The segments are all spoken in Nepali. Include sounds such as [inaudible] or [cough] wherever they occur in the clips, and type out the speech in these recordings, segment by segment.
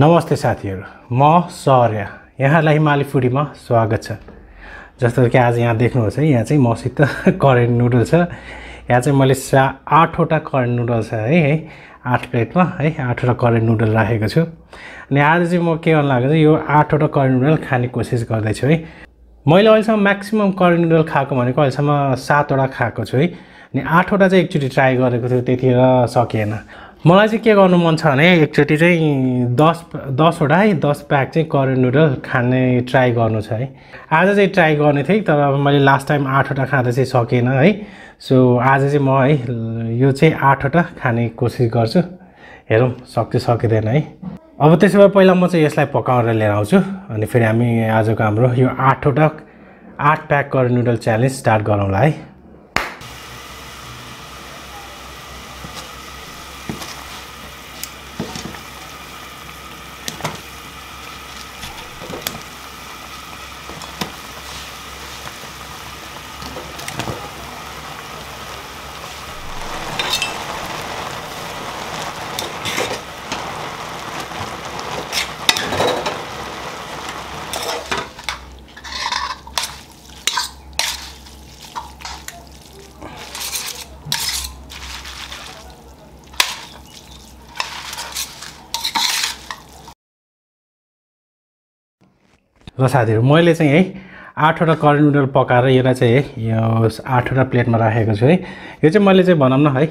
नमस्ते साथीहरू म सौर्य। यहाँलाई हिमाली फुडीमा स्वागत छ। जस्तो कि आज यहाँ देख्नुहोस् है यहाँ चाहिँ मसित [laughs] करेन्ट nuडल छ। यहाँ चाहिँ मैले सा आठवटा करेन्ट नुडल छ है है आठ प्लेटमा है आठवटा करेन्ट नुडल राखेको छु। अनि आज चाहिँ म के गर्नु लागेको चाहिँ यो आठवटा करेन्ट नुडल खाने कोसिस गर्दैछु है। मैले अहिलेसम्म म्याक्सिमम् करेन्ट नुडल खाएको भनेको अहिलेसम्म सातवटा खाएको छु है। अनि आठवटा चाहिँ एकचोटि ट्राई गरेको थियो त्यतिखेर सकिएन। मलाई चाहिँ के गर्नु मन छ भने एकचोटि चाहिँ दस दसवटा है दस प्याक चाहिँ करेन्ट नुडल खाने ट्राई गर्नु छ है। आज चाहिँ ट्राई गर्ने थिएँ तर अब मैले लास्ट टाइम आठवटा खाँदा चाहिँ सकेन है। सो आज चाहिँ म है यो चाहिँ आठवटा खाने कोसिस गर्छु। हेरौँ सक्छु सकिँदैन है। अब त्यसो भए पहिला म चाहिँ यसलाई पकाएर लिएर आउँछु अनि फेरि हामी आजको हाम्रो यो आठवटा आठ pack current noodle challenge start गरौँला है। र साथीहरू मैले चाहिँ है आठवटा करेन्ट नुडल पकाएर यसलाई चाहिँ है यो आठवटा प्लेटमा राखेको छु है। यो चाहिँ मैले चाहिँ भनौँ न है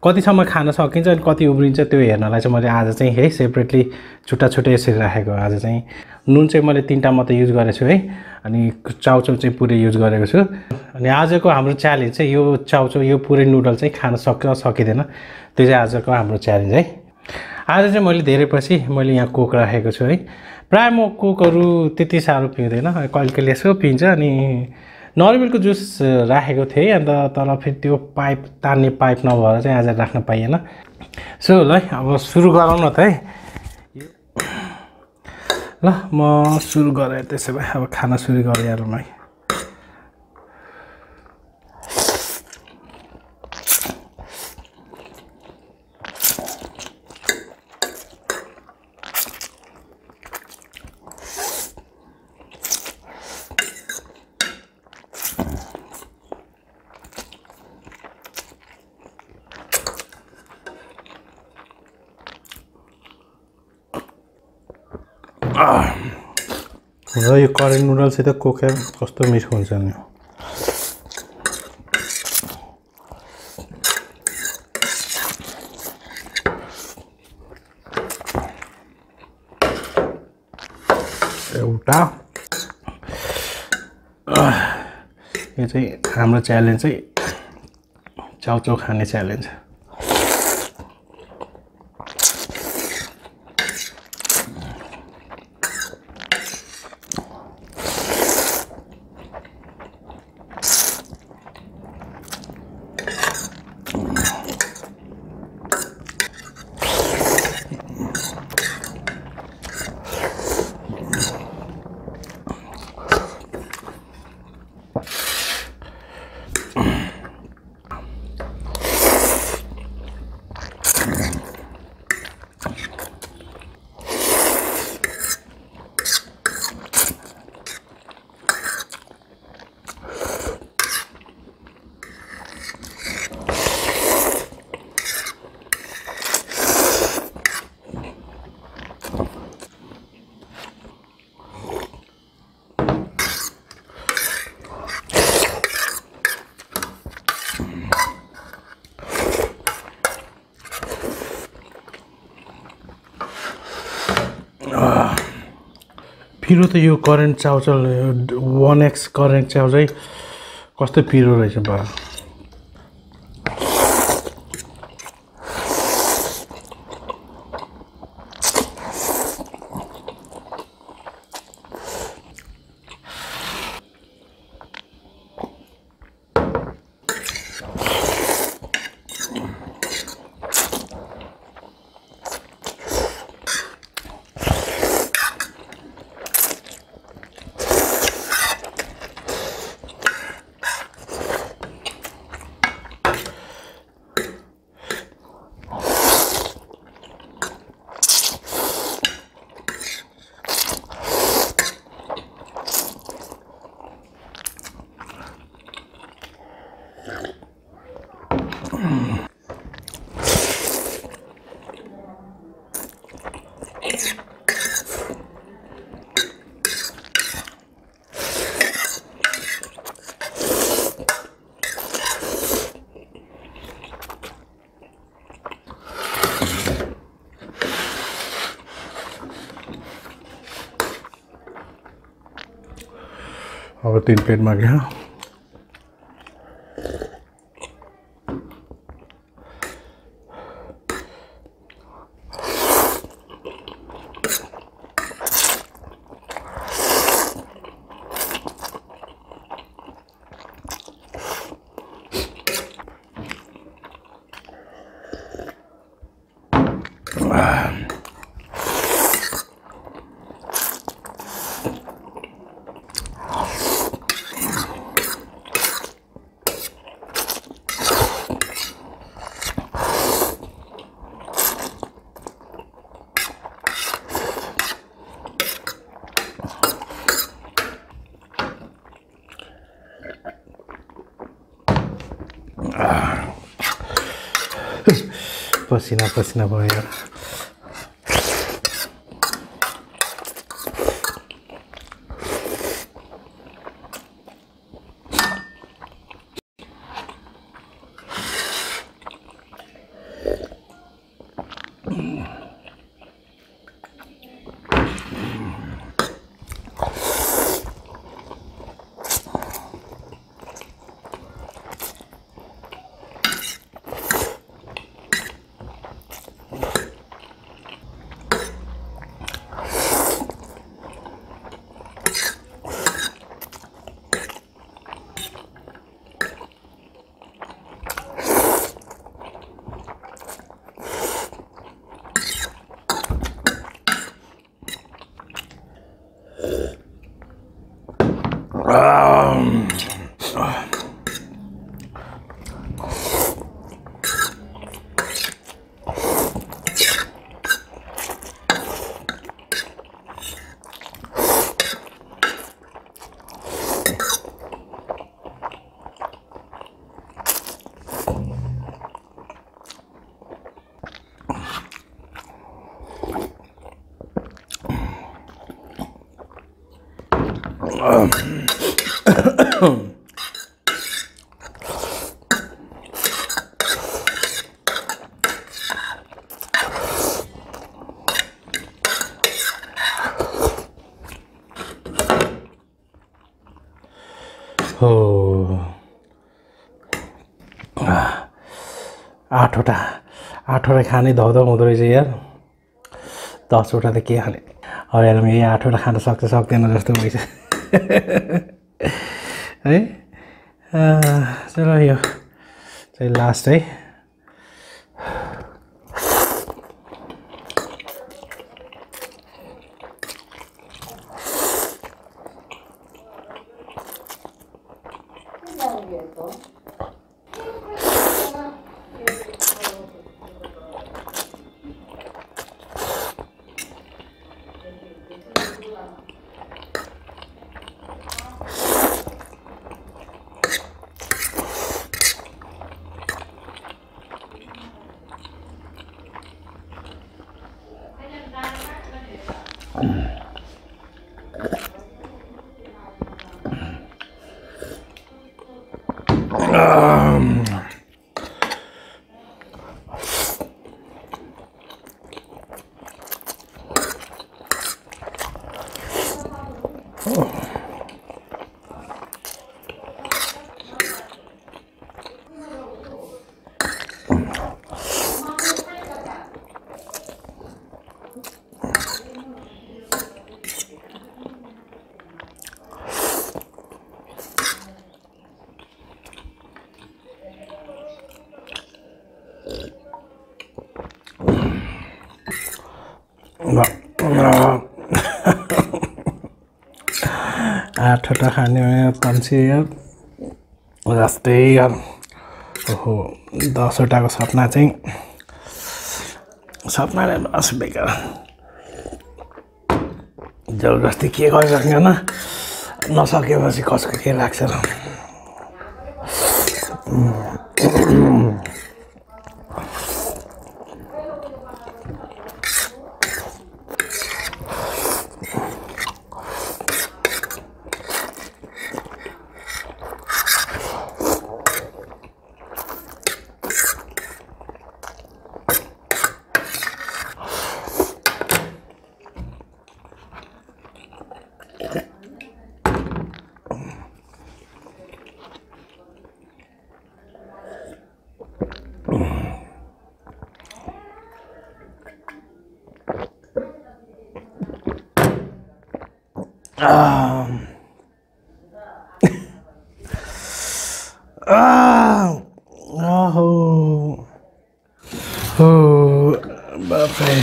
कतिसम्म खान सकिन्छ अनि कति उब्रिन्छ त्यो हेर्नलाई चाहिँ मैले आज चाहिँ है सेपरेटली छुट्टा छुट्टै यसरी राखेको आज चाहिँ। नुन चाहिँ मैले तिनवटा मात्रै युज गरेको छु है अनि चाउचाउ चाहिँ पुरै युज गरेको छु। अनि आजको हाम्रो च्यालेन्ज चाहिँ यो चाउचाउ यो पुरै नुडल चाहिँ खान सक्छ सकिँदैन। त्यो चाहिँ आजको हाम्रो च्यालेन्ज है। आज चाहिँ मैले धेरै पछि मैले यहाँ कोक राखेको छु है। प्रायः म कोकहरू त्यति साह्रो पिउँदैन। कहिले कहिले यसो पिन्छ अनि नरिवलको जुस राखेको थिएँ अन्त तर फेरि त्यो पाइप तान्ने पाइप नभएर चाहिँ आज राख्न पाइएन। सो ल अब सुरु गरौँ न त है। ल म सुरु गरेँ त्यसो भए अब खाना सुरु गरिहालौँ है र यो करेन्ट नुडल्सित कोक कस्तो मिठो हुन्छ नि एउटा यो चाहिँ हाम्रो च्यालेन्ज चाहिँ चाउचाउ खाने च्यालेन्ज पिरो त यो करेन्ट चाउचाउ वान एक्स करेन्ट चाउ चाहिँ कस्तो पिरो रहेछ बा? और तेल पेट में गया Ah. Ah. Passinar, passinar banheiro. आठवटा आठवटा खाने धौधौ हुँदो यार। दसवटा त के खाने अब यार यही आठवटा खान सक्छ, सक्दैन जस्तो भइछ है चलो यो चाहिँ लास्ट है आठवटा खाने भने पन्छे जस्तै अब ओहो दसवटाको सपना चाहिँ। सपनाले बस बेकार जबरजस्ती के गरिसकेन नसकेपछि कसको के लाग्छ र? बाप्रे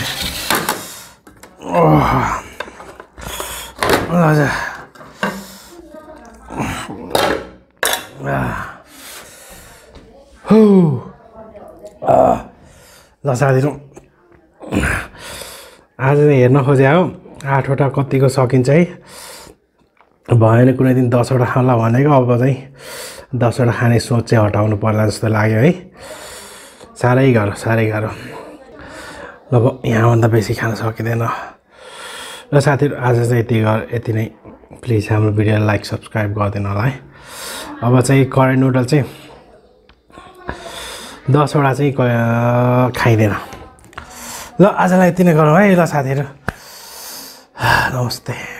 हजुर हो ल साथीहरू आज हेर्न खोजे हो। आठवटा कतिको सकिन्छ है। भएन कुनै दिन दसवटा खाउँला भनेको अब चाहिँ दसवटा खाने सोच चाहिँ हटाउनु पर्ला जस्तो लाग्यो है। साह्रै गाह्रो साह्रै गाह्रो। अब यहाँभन्दा बेसी खान सकिँदैन। र साथीहरू आज चाहिँ यति गर यति नै। प्लिज हाम्रो भिडियोलाई लाइक सब्सक्राइब गरिदिनु होला है। अब चाहिँ करेन्ट नुडल चाहिँ दसवटा चाहिँ खाइँदैन। ल आजलाई यति नै गरौँ है। ल साथीहरू। [sighs] नमस्ते।